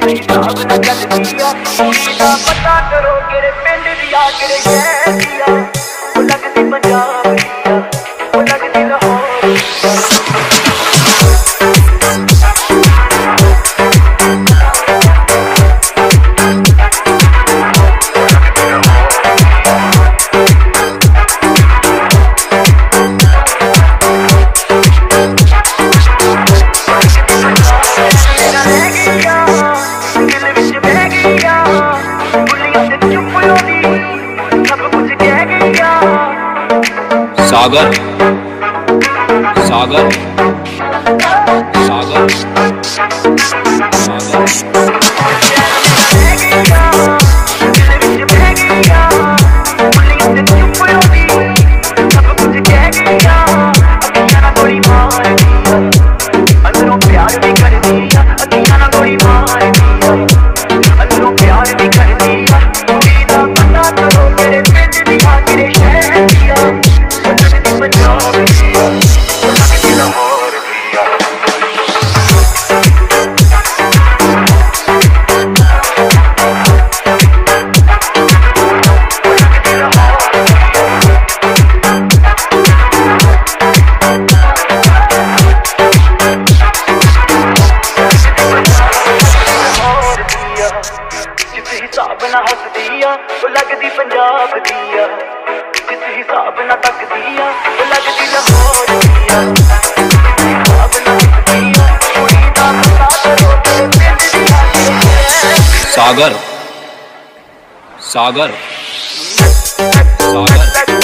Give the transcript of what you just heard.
ਪੰਜਾਬ ਨਗਰ ਦੀ ਆ ਕੁੜੀ ਦਾ ਪਤਾ ਕਰੋ ਕਿਹੜੇ ਪਿੰਡ ਦੀ ਆ ਕਿਹੜੇ ਸ਼ਹਿਰ सागर। सागर। सागर। सागर। Get it. हिसाब ना हस दिया वो लगती पंजाब दिया जिस हिसाब ना तक दिया वो लगती लाहौर दिया सागर सागर सागर